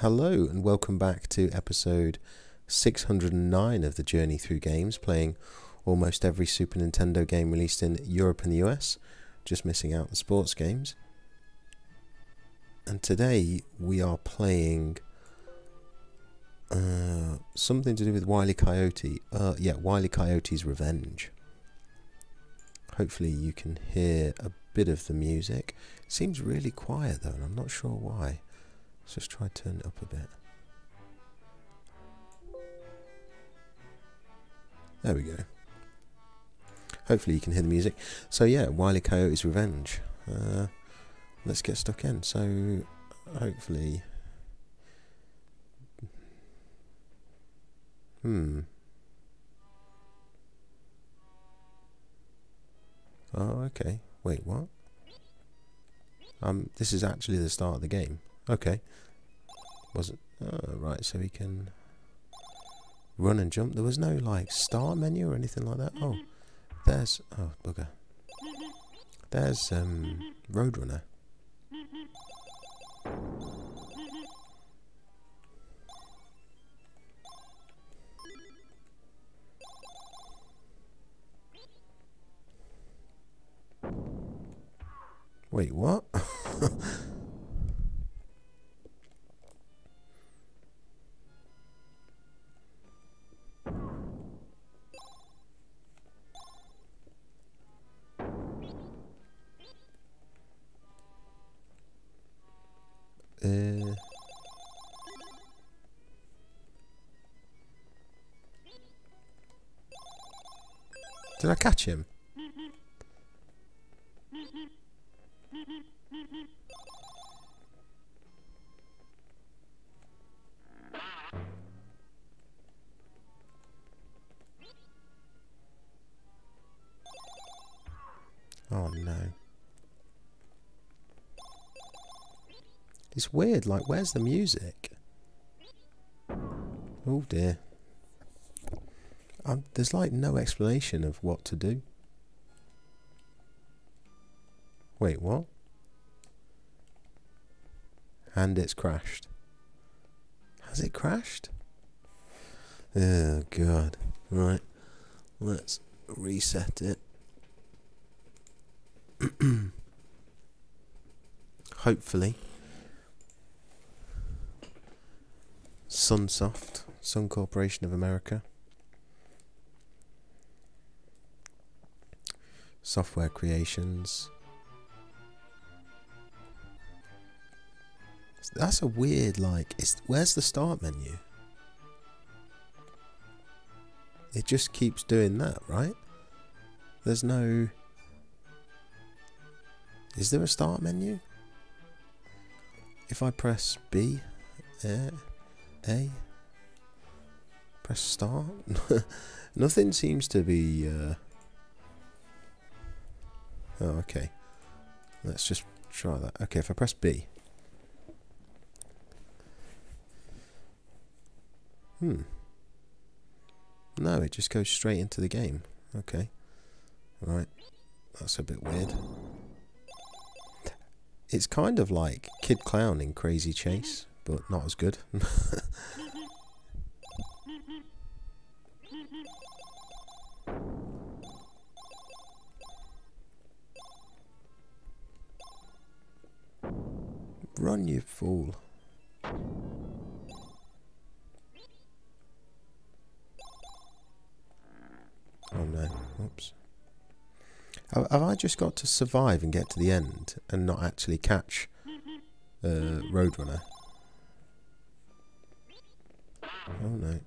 Hello and welcome back to episode 609 of the Journey Through Games, playing almost every Super Nintendo game released in Europe and the US, just missing out the sports games. And today we are playing uh, something to do with Wile E. Coyote. Uh, yeah, Wile E. Coyote's Revenge. Hopefully you can hear a bit of the music. It seems really quiet though, and I'm not sure why. Let's just try turn it up a bit. There we go. Hopefully you can hear the music. So yeah, Wile E. Coyote's Revenge. Uh, let's get stuck in. So hopefully... Hmm. Oh, okay. Wait, what? Um, this is actually the start of the game. Okay. Was it? Oh, right, so we can run and jump. There was no, like, start menu or anything like that. Oh, there's... Oh, bugger. There's, um, Roadrunner. Wait, what? Did I catch him? Oh no. It's weird, like, where's the music? Oh dear. Um, there's like no explanation of what to do. Wait, what? And it's crashed. Has it crashed? Oh god. Right. Let's reset it. Hopefully. Sunsoft, Sun Corporation of America. Software Creations. That's a weird, like, it's, where's the start menu? It just keeps doing that, right? There's no... Is there a start menu? If I press B, uh, A, press start, nothing seems to be... Uh, oh, okay. Let's just try that. Okay, if I press B. Hmm. No, it just goes straight into the game. Okay. Right. That's a bit weird. It's kind of like Kid Klown in Crazy Chase, but not as good. Run, you fool. Oh no, oops. Have, I just got to survive and get to the end and not actually catch uh, Roadrunner? Oh no.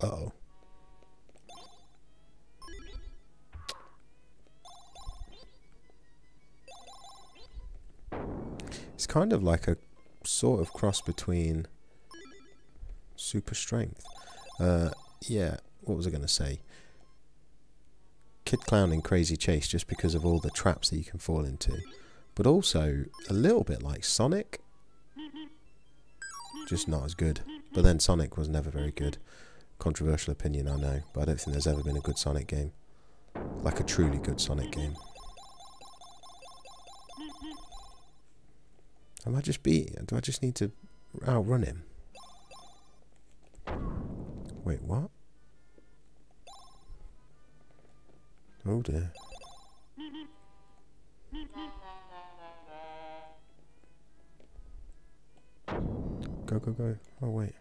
Uh oh. Kind of like a sort of cross between super strength. Uh, yeah, what was I going to say? Kid Klown in Crazy Chase just because of all the traps that you can fall into. But also a little bit like Sonic. Just not as good. But then Sonic was never very good. Controversial opinion, I know. But I don't think there's ever been a good Sonic game. Like a truly good Sonic game. Am I just beat? Do I just need to outrun him? Wait, what? Oh dear. Go, go, go. Oh, wait.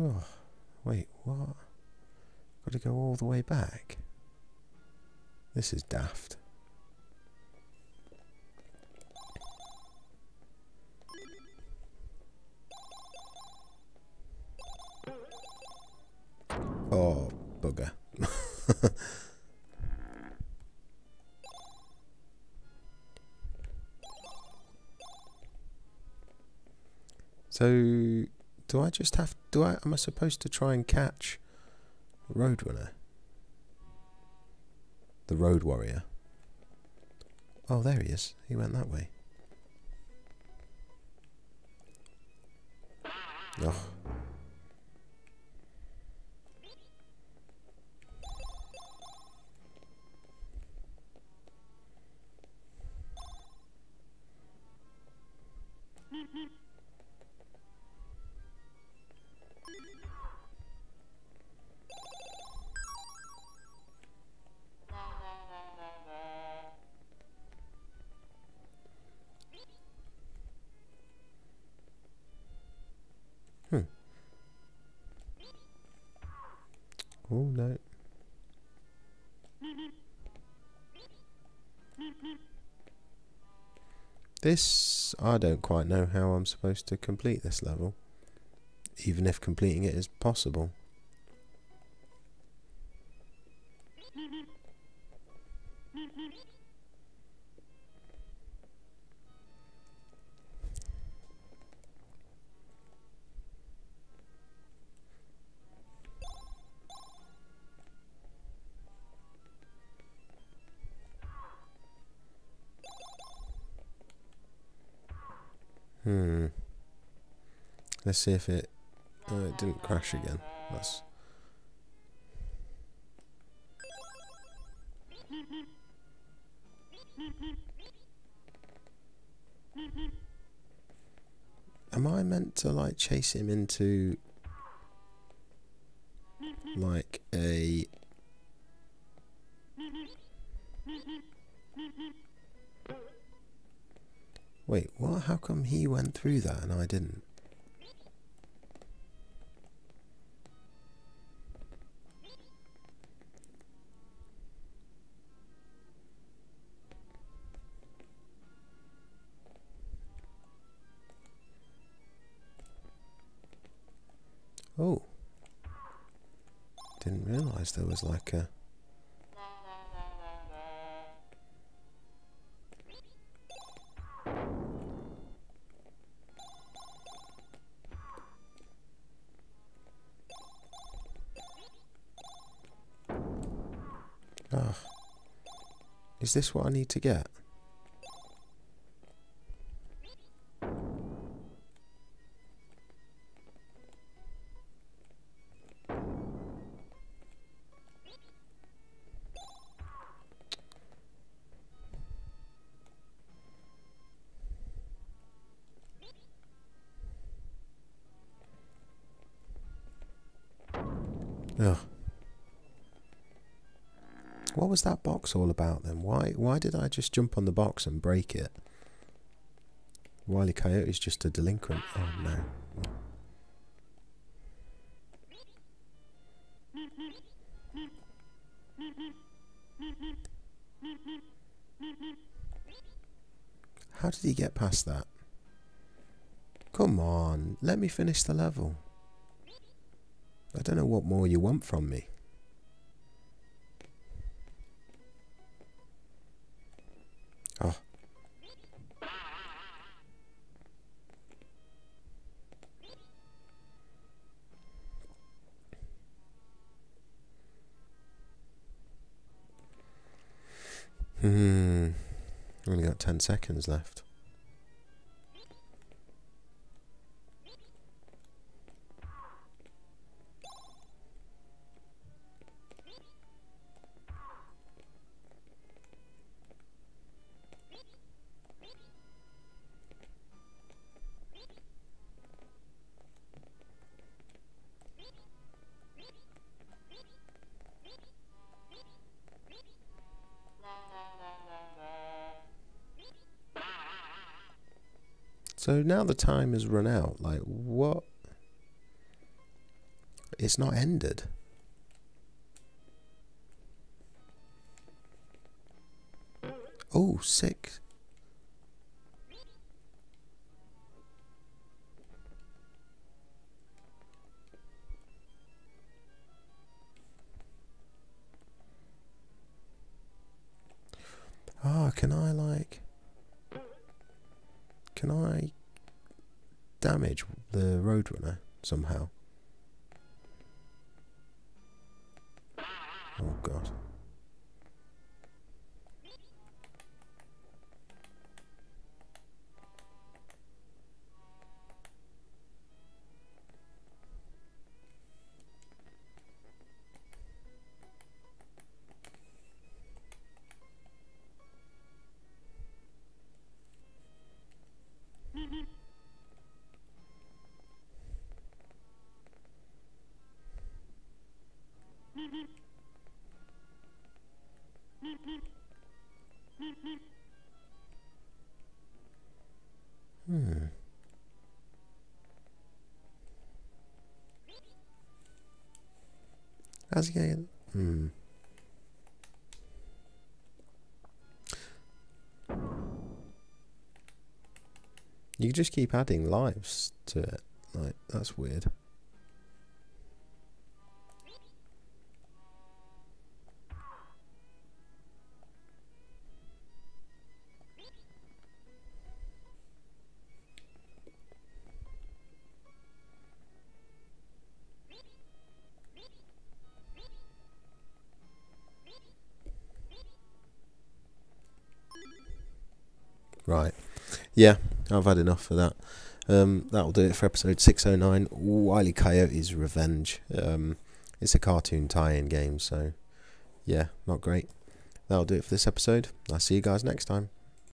Oh, wait, what? Got to go all the way back? This is daft. Oh, bugger. so, do I just have, do I, am I supposed to try and catch Roadrunner? The Road Warrior? Oh, there he is. He went that way. Oh. Oh no. This, I don't quite know how I'm supposed to complete this level, even if completing it is possible. Let's see if it. Oh, it didn't crash again. That's. Am I meant to like chase him into like a Wait, what? How come he went through that and I didn't? Didn't realise there was like a... Ah. Is this what I need to get? Ugh. What was that box all about then? Why why did I just jump on the box and break it? Wily is just a delinquent. Oh no. How did he get past that? Come on, let me finish the level. I don't know what more you want from me. Oh. Hmm. Only got 10 seconds left. So now the time has run out. Like, what? It's not ended. Oh, six. Can I damage the Roadrunner somehow? Oh god. Hmm. How's he? Hmm. You just keep adding lives to it. Like, that's weird. Right. Yeah, I've had enough of that. Um, that'll do it for episode 609 Wily Coyote's Revenge. Um, it's a cartoon tie in game, so yeah, not great. That'll do it for this episode. I'll see you guys next time.